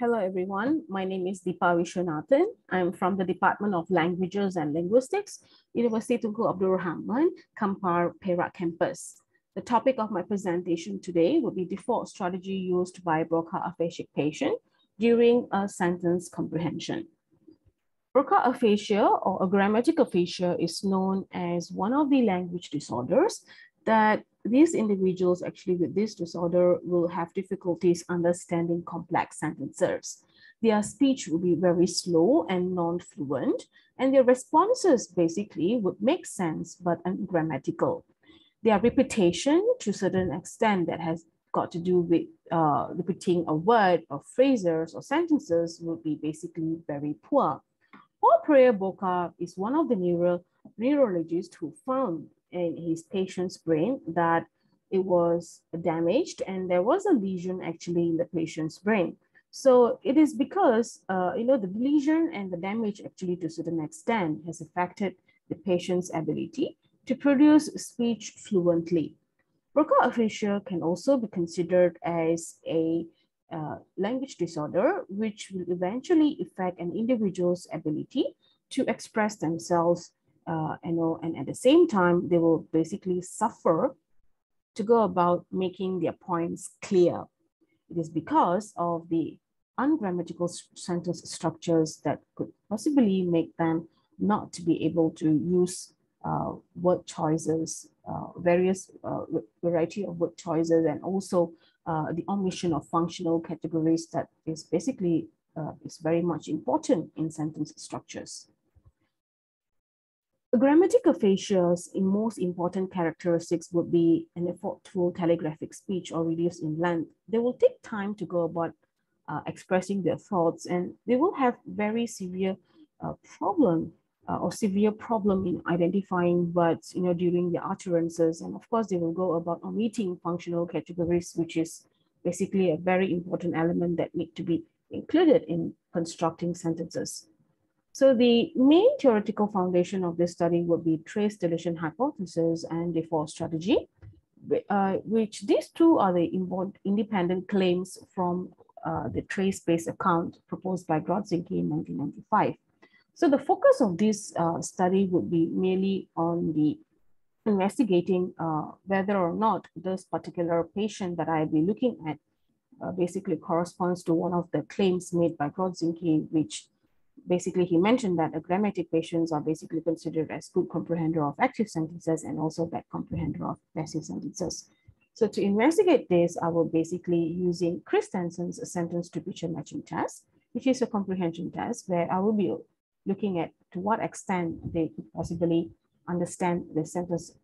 Hello, everyone. My name is Deepa Visvanathan. I'm from the Department of Languages and Linguistics, University Tunku Abdul Rahman, Kampar, Perak campus. The topic of my presentation today will be default strategy used by Broca aphasia patient during a sentence comprehension. Broca aphasia or agrammatic aphasia is known as one of the language disorders that these individuals actually with this disorder will have difficulties understanding complex sentences. Their speech will be very slow and non-fluent, and their responses basically would make sense but ungrammatical. Their repetition to a certain extent that has got to do with uh, repeating a word or phrases or sentences would be basically very poor. Paul Pierre Broca is one of the neuro neurologists who found in his patient's brain that it was damaged and there was a lesion actually in the patient's brain. So it is because, uh, you know, the lesion and the damage actually to a certain extent has affected the patient's ability to produce speech fluently. Broca aphasia can also be considered as a uh, language disorder, which will eventually affect an individual's ability to express themselves uh, know, and at the same time, they will basically suffer to go about making their points clear. It is because of the ungrammatical sentence structures that could possibly make them not to be able to use uh, word choices, uh, various uh, variety of word choices, and also uh, the omission of functional categories that is basically uh, is very much important in sentence structures. Grammatic aphasia's most important characteristics would be an effortful telegraphic speech or reduced in length. They will take time to go about uh, expressing their thoughts and they will have very severe uh, problem uh, or severe problem in identifying words you know, during their utterances. And of course, they will go about omitting functional categories, which is basically a very important element that need to be included in constructing sentences. So the main theoretical foundation of this study would be trace deletion hypothesis and default strategy, uh, which these two are the independent claims from uh, the trace-based account proposed by Grodzinsky in 1995. So the focus of this uh, study would be merely on the investigating uh, whether or not this particular patient that I'll be looking at uh, basically corresponds to one of the claims made by Grodzinsky, which basically he mentioned that agrammatic patients are basically considered as good comprehender of active sentences and also bad comprehender of passive sentences. So to investigate this, I will basically using Christensen's sentence to picture matching test, which is a comprehension test where I will be looking at to what extent they could possibly understand the sentences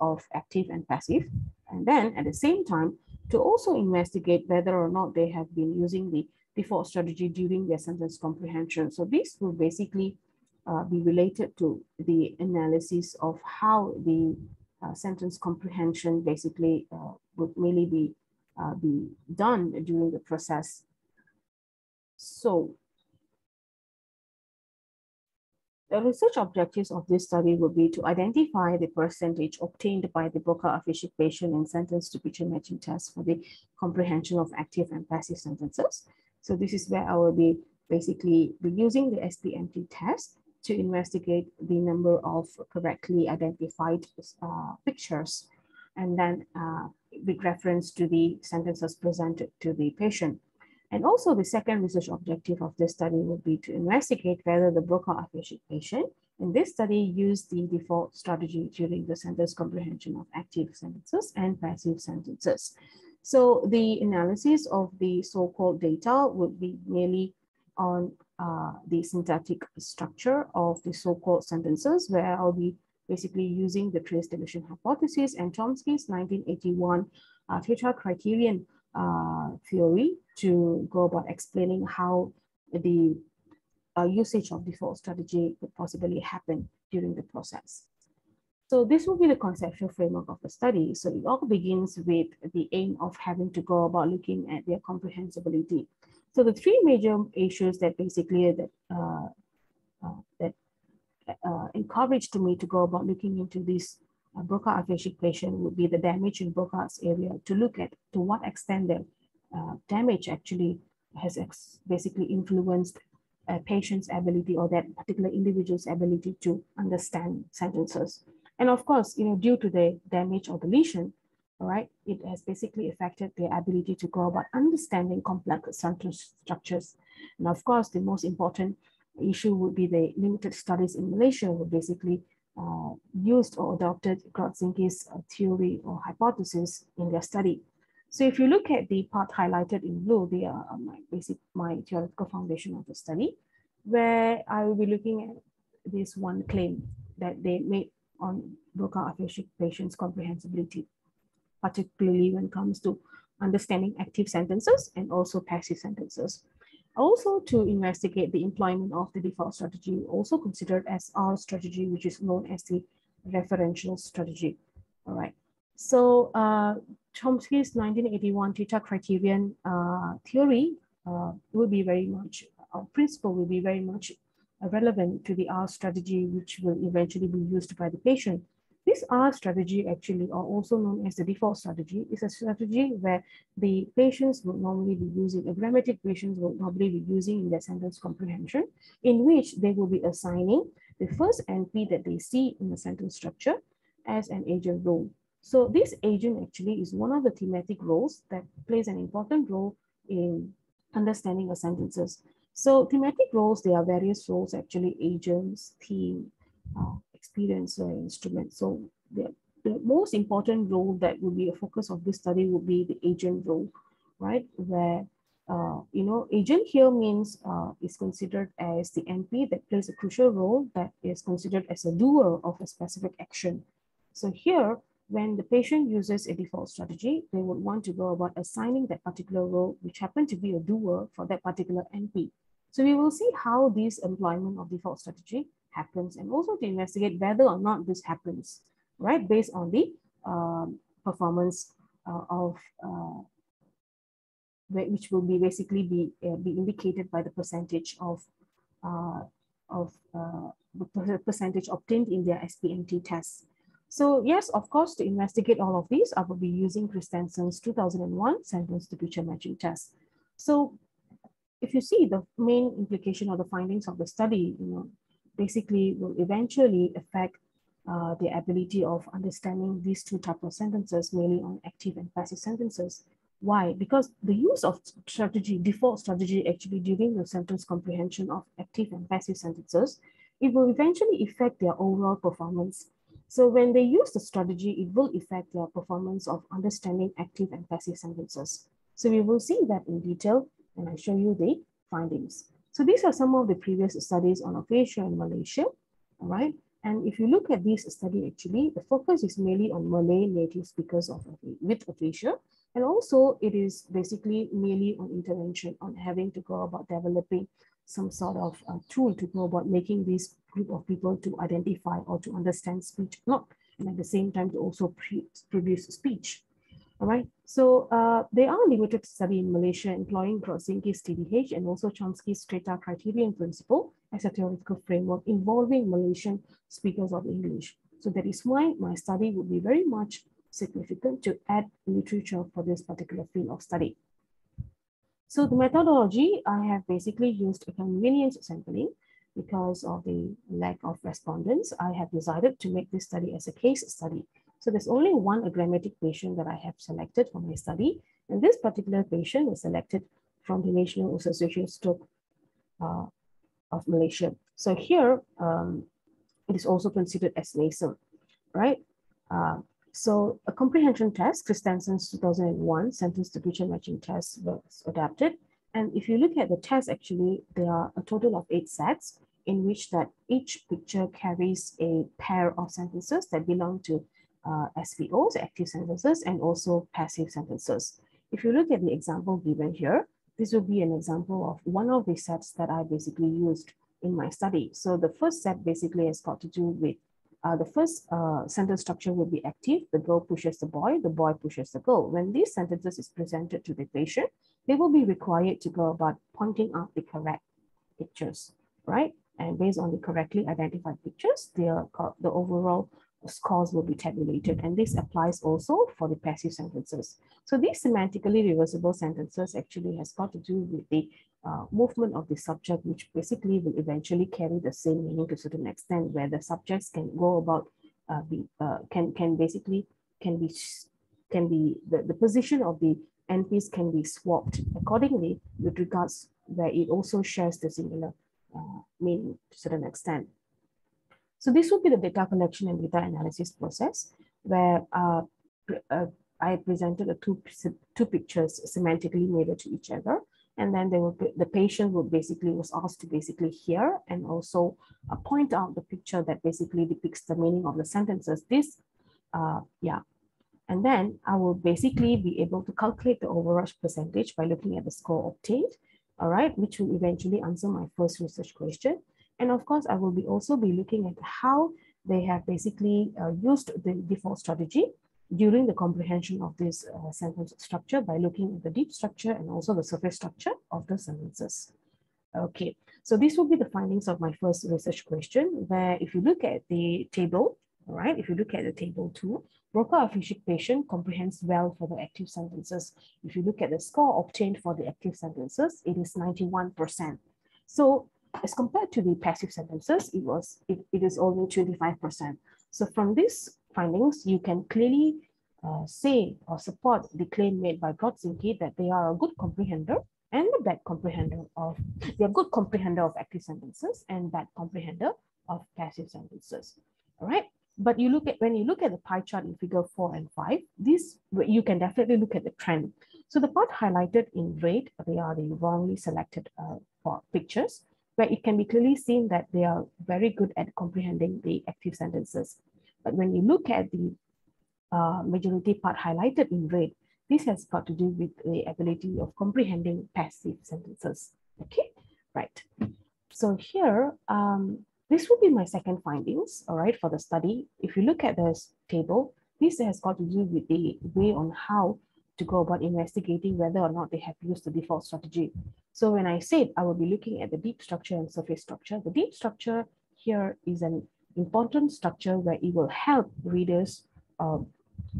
of active and passive. And then at the same time, to also investigate whether or not they have been using the default strategy during their sentence comprehension. So this will basically uh, be related to the analysis of how the uh, sentence comprehension basically uh, would mainly be, uh, be done during the process. So the research objectives of this study would be to identify the percentage obtained by the aphasia patient in sentence to picture matching test for the comprehension of active and passive sentences. So this is where I will be basically be using the SPMT test to investigate the number of correctly identified uh, pictures and then uh, with reference to the sentences presented to the patient. And also the second research objective of this study would be to investigate whether the Broca aphasia patient in this study used the default strategy during the sentence comprehension of active sentences and passive sentences. So the analysis of the so-called data would be merely on uh, the syntactic structure of the so-called sentences where I'll be basically using the trace deletion hypothesis and Chomsky's 1981 uh, criterion uh, theory to go about explaining how the uh, usage of default strategy could possibly happen during the process. So this will be the conceptual framework of the study. So it all begins with the aim of having to go about looking at their comprehensibility. So the three major issues that basically that uh, uh, that uh, encouraged me to go about looking into this uh, Broca aphasia patient would be the damage in Broca's area to look at to what extent the uh, damage actually has basically influenced a patient's ability or that particular individual's ability to understand sentences. And of course, you know, due to the damage or the lesion, all right, it has basically affected their ability to go about understanding complex sentence structures. And of course, the most important issue would be the limited studies in Malaysia who basically uh, used or adopted Grodzinsky's uh, theory or hypothesis in their study. So if you look at the part highlighted in blue, they are uh, my basic, my theoretical foundation of the study, where I will be looking at this one claim that they made on Broca aphasia patients' comprehensibility, particularly when it comes to understanding active sentences and also passive sentences. Also to investigate the employment of the default strategy, also considered as R strategy, which is known as the referential strategy. All right. So uh, Chomsky's 1981 Theta criterion uh, theory uh, will be very much, our principle will be very much relevant to the R strategy, which will eventually be used by the patient. This R strategy actually, or also known as the default strategy, is a strategy where the patients will normally be using, agrammatic patients will normally be using in their sentence comprehension, in which they will be assigning the first NP that they see in the sentence structure as an agent role. So this agent actually is one of the thematic roles that plays an important role in understanding the sentences. So thematic roles, there are various roles actually, agents, theme, uh, experiencer, instrument. So the, the most important role that will be a focus of this study will be the agent role, right? Where, uh, you know, agent here means uh, is considered as the NP that plays a crucial role that is considered as a doer of a specific action. So here, when the patient uses a default strategy, they would want to go about assigning that particular role, which happened to be a doer for that particular NP. So we will see how this employment of default strategy happens and also to investigate whether or not this happens, right? Based on the um, performance uh, of, uh, which will be basically be, uh, be indicated by the percentage of, uh, of uh, the percentage obtained in their SPMT tests. So yes, of course, to investigate all of these, I will be using Christensen's 2001 sentence to picture matching test. So if you see the main implication or the findings of the study, you know, basically will eventually affect uh, the ability of understanding these two types of sentences, mainly on active and passive sentences. Why? Because the use of strategy, default strategy actually during the sentence comprehension of active and passive sentences, it will eventually affect their overall performance so when they use the strategy, it will affect their performance of understanding active and passive sentences. So we will see that in detail and I show you the findings. So these are some of the previous studies on aphasia in Malaysia, all right? And if you look at this study, actually, the focus is mainly on Malay native speakers of with aphasia. And also it is basically merely on intervention, on having to go about developing some sort of uh, tool to go about making this group of people to identify or to understand speech, not and at the same time to also produce speech. All right, so uh, there are limited study in Malaysia employing Grodzinsky's TDH and also Chomsky's Theta criterion principle as a theoretical framework involving Malaysian speakers of English. So that is why my study would be very much significant to add literature for this particular field of study. So the methodology, I have basically used a convenience sampling because of the lack of respondents. I have decided to make this study as a case study. So there's only one agrammatic patient that I have selected for my study. And this particular patient was selected from the National Association Stroke uh, of Malaysia. So here, um, it is also considered as NASAM, right? Uh, so a comprehension test, Christensen's 2001 sentence to picture matching test was adapted. And if you look at the test, actually, there are a total of eight sets in which that each picture carries a pair of sentences that belong to uh, SVOs, active sentences, and also passive sentences. If you look at the example given here, this will be an example of one of the sets that I basically used in my study. So the first set basically has got to do with uh, the first uh, sentence structure will be active. The girl pushes the boy, the boy pushes the girl. When these sentences is presented to the patient, they will be required to go about pointing out the correct pictures, right? And based on the correctly identified pictures, the, the overall scores will be tabulated. And this applies also for the passive sentences. So these semantically reversible sentences actually has got to do with the uh, movement of the subject, which basically will eventually carry the same meaning to a certain extent, where the subjects can go about, uh, be, uh, can, can basically, can be, can be, the, the position of the NPs can be swapped accordingly with regards where it also shares the similar uh, meaning to a certain extent. So this would be the data collection and data analysis process where uh, uh, I presented the two, two pictures semantically mirrored to each other. And then they the patient would basically was asked to basically hear and also uh, point out the picture that basically depicts the meaning of the sentences. This, uh, yeah. And then I will basically be able to calculate the overall percentage by looking at the score obtained, all right, which will eventually answer my first research question. And of course, I will be also be looking at how they have basically uh, used the default strategy during the comprehension of this uh, sentence structure by looking at the deep structure and also the surface structure of the sentences. Okay, so this will be the findings of my first research question, where if you look at the table, all right, if you look at the table two, Broca-aphasic patient comprehends well for the active sentences. If you look at the score obtained for the active sentences, it is 91%. So as compared to the passive sentences, it was it, it is only 25%. So from these findings, you can clearly uh, say or support the claim made by Grodzinsky that they are a good comprehender and a bad comprehender of, they are good comprehender of active sentences and bad comprehender of passive sentences. All right. But you look at when you look at the pie chart in figure four and five, this you can definitely look at the trend. So the part highlighted in red, they are the wrongly selected uh, pictures where it can be clearly seen that they are very good at comprehending the active sentences. But when you look at the uh, majority part highlighted in red, this has got to do with the ability of comprehending passive sentences. Okay, right. So here, um, this will be my second findings, all right, for the study. If you look at this table, this has got to do with the way on how to go about investigating whether or not they have used the default strategy. So when I said I will be looking at the deep structure and surface structure, the deep structure here is an important structure where it will help readers, uh,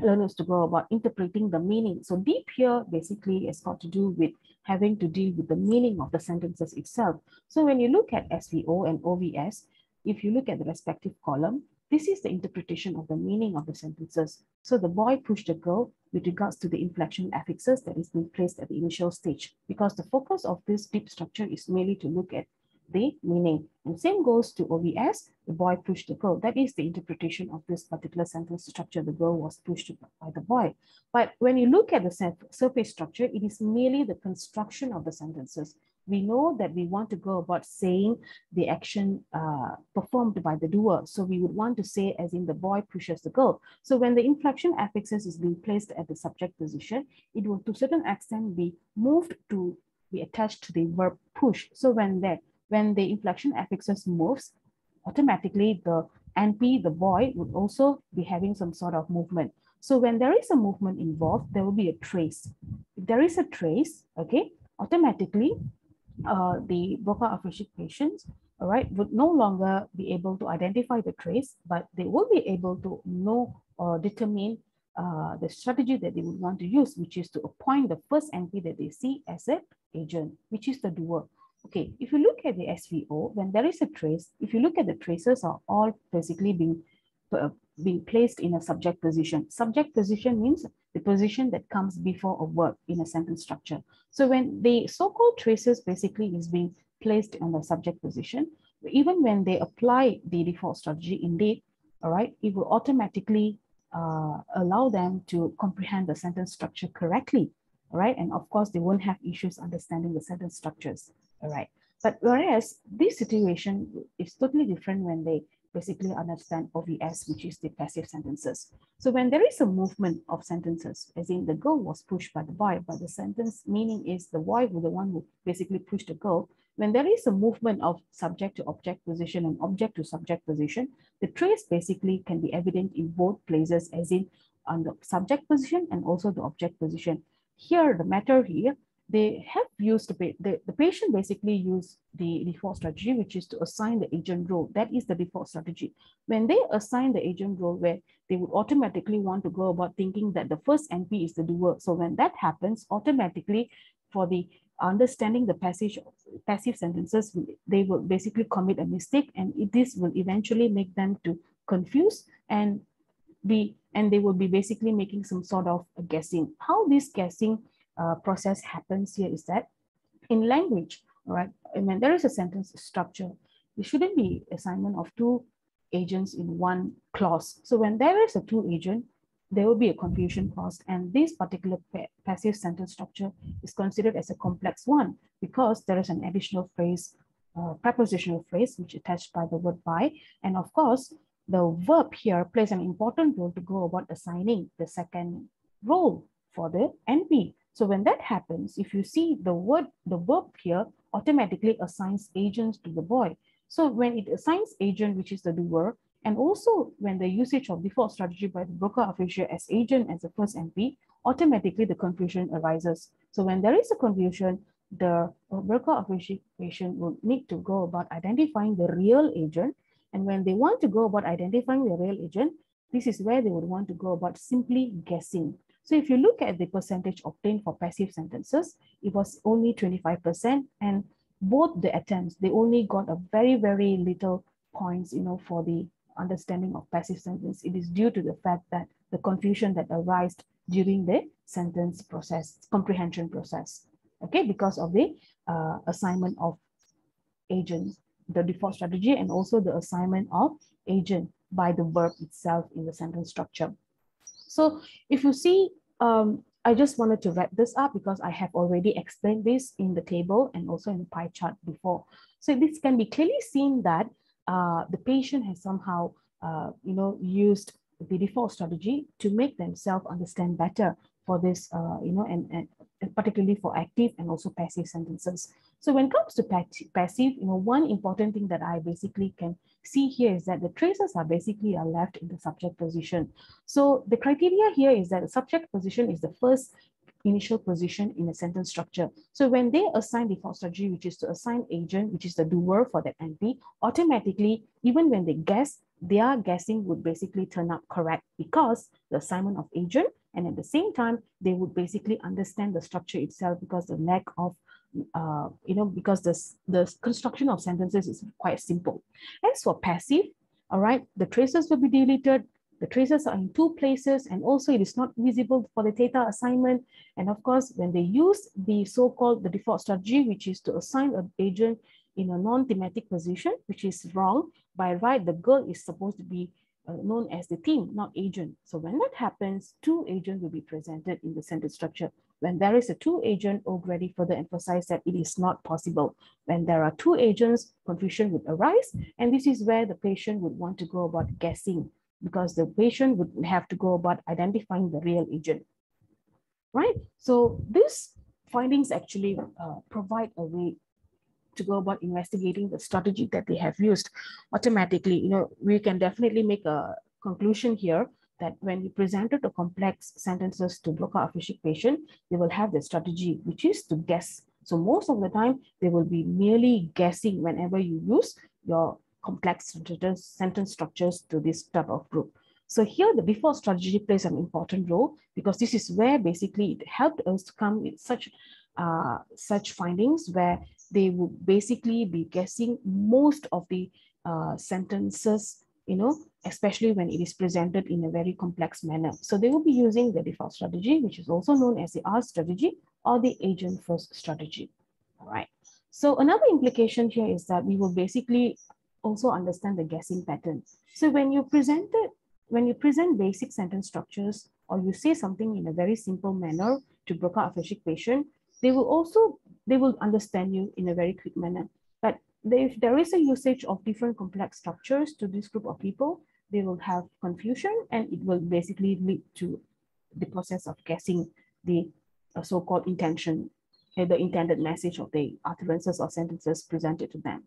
learners to go about interpreting the meaning. So deep here basically has got to do with having to deal with the meaning of the sentences itself. So when you look at SVO and OVS, if you look at the respective column, this is the interpretation of the meaning of the sentences. So the boy pushed the girl with regards to the inflection affixes that is being placed at the initial stage, because the focus of this deep structure is merely to look at the meaning. And same goes to OVS, the boy pushed the girl. That is the interpretation of this particular sentence structure. The girl was pushed by the boy. But when you look at the surface structure, it is merely the construction of the sentences we know that we want to go about saying the action uh, performed by the doer. So we would want to say as in the boy pushes the girl. So when the inflection affixes is being placed at the subject position, it will to certain extent be moved to be attached to the verb push. So when that when the inflection affixes moves, automatically the NP, the boy, would also be having some sort of movement. So when there is a movement involved, there will be a trace. If there is a trace, okay, automatically uh, the Broca-aphasic patients, all right, would no longer be able to identify the trace, but they will be able to know or determine uh, the strategy that they would want to use, which is to appoint the first NP that they see as an agent, which is the doer. Okay, if you look at the SVO, when there is a trace, if you look at the traces are all basically being, uh, being placed in a subject position. Subject position means the position that comes before a verb in a sentence structure. So when the so-called traces basically is being placed on the subject position, even when they apply the default strategy, indeed, all right, it will automatically uh, allow them to comprehend the sentence structure correctly, all right? And of course, they won't have issues understanding the sentence structures, all right? But whereas this situation is totally different when they basically understand OVS, which is the passive sentences. So when there is a movement of sentences, as in the girl was pushed by the boy, but the sentence meaning is the boy was the one who basically pushed the girl. When there is a movement of subject to object position and object to subject position, the trace basically can be evident in both places, as in on the subject position and also the object position. Here, the matter here, they have used the, the, the patient basically used the default strategy, which is to assign the agent role. That is the default strategy. When they assign the agent role where they would automatically want to go about thinking that the first NP is the doer. So when that happens, automatically for the understanding the passage of passive sentences, they will basically commit a mistake and it, this will eventually make them to confuse and be and they will be basically making some sort of a guessing. How this guessing uh, process happens here is that in language, right, I mean, there is a sentence structure. There shouldn't be assignment of two agents in one clause. So when there is a two agent, there will be a confusion clause. And this particular pa passive sentence structure is considered as a complex one because there is an additional phrase, uh, prepositional phrase, which attached by the word by. And of course, the verb here plays an important role to go about assigning the second role for the NP. So when that happens, if you see the word, the verb here automatically assigns agents to the boy. So when it assigns agent, which is the doer, and also when the usage of default strategy by the Broca aphasic as agent as the first NP, automatically the confusion arises. So when there is a confusion, the Broca aphasic patient will need to go about identifying the real agent. And when they want to go about identifying the real agent, this is where they would want to go about simply guessing. So if you look at the percentage obtained for passive sentences, it was only 25%. And both the attempts, they only got a very, very little points, you know, for the understanding of passive sentence. It is due to the fact that the confusion that arises during the sentence process, comprehension process, okay, because of the uh, assignment of agents, the default strategy, and also the assignment of agent by the verb itself in the sentence structure. So if you see, um, I just wanted to wrap this up because I have already explained this in the table and also in the pie chart before. So this can be clearly seen that uh, the patient has somehow, uh, you know, used the default strategy to make themselves understand better for this, uh, you know, and, and particularly for active and also passive sentences. So when it comes to passive, you know, one important thing that I basically can see here is that the traces are basically are left in the subject position. So the criteria here is that the subject position is the first initial position in a sentence structure. So when they assign default strategy, which is to assign agent, which is the doer for that NP, automatically, even when they guess, their guessing would basically turn up correct because the assignment of agent, and at the same time, they would basically understand the structure itself because the lack of uh, you know, because the, the construction of sentences is quite simple. As for passive, all right, the traces will be deleted. The traces are in two places and also it is not visible for the theta assignment. And of course, when they use the so-called the default strategy, which is to assign an agent in a non-thematic position, which is wrong. By right, the girl is supposed to be uh, known as the theme, not agent. So when that happens, two agents will be presented in the sentence structure. When there is a two agent, already further emphasize that it is not possible. When there are two agents, confusion would arise. And this is where the patient would want to go about guessing because the patient would have to go about identifying the real agent, right? So these findings actually uh, provide a way to go about investigating the strategy that they have used automatically. You know, we can definitely make a conclusion here that when you presented the complex sentences to Broca aphasic patient, they will have the strategy, which is to guess. So most of the time, they will be merely guessing whenever you use your complex sentence structures to this type of group. So here the before strategy plays an important role because this is where basically it helped us to come with such uh, such findings where they would basically be guessing most of the uh, sentences you know, especially when it is presented in a very complex manner. So they will be using the default strategy, which is also known as the R strategy or the agent first strategy. All right. So another implication here is that we will basically also understand the guessing pattern. So when you present it, when you present basic sentence structures or you say something in a very simple manner to Broca aphasic patient, they will also, they will understand you in a very quick manner But if there is a usage of different complex structures to this group of people, they will have confusion and it will basically lead to the process of guessing the uh, so-called intention, uh, the intended message of the utterances or sentences presented to them?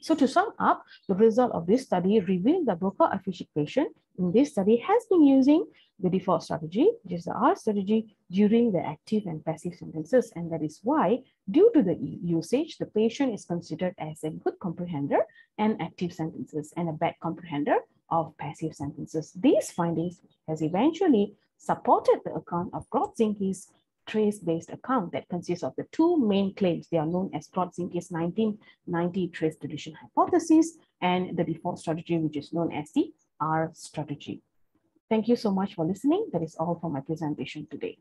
So to sum up, the result of this study revealed that Broca patient in this study has been using the default strategy, which is the R strategy during the active and passive sentences. And that is why, due to the usage, the patient is considered as a good comprehender and active sentences and a bad comprehender of passive sentences. These findings has eventually supported the account of Grodzinsky's trace-based account that consists of the two main claims. They are known as Grodzinsky's 1990 trace deletion hypothesis and the default strategy, which is known as the R strategy. Thank you so much for listening. That is all for my presentation today.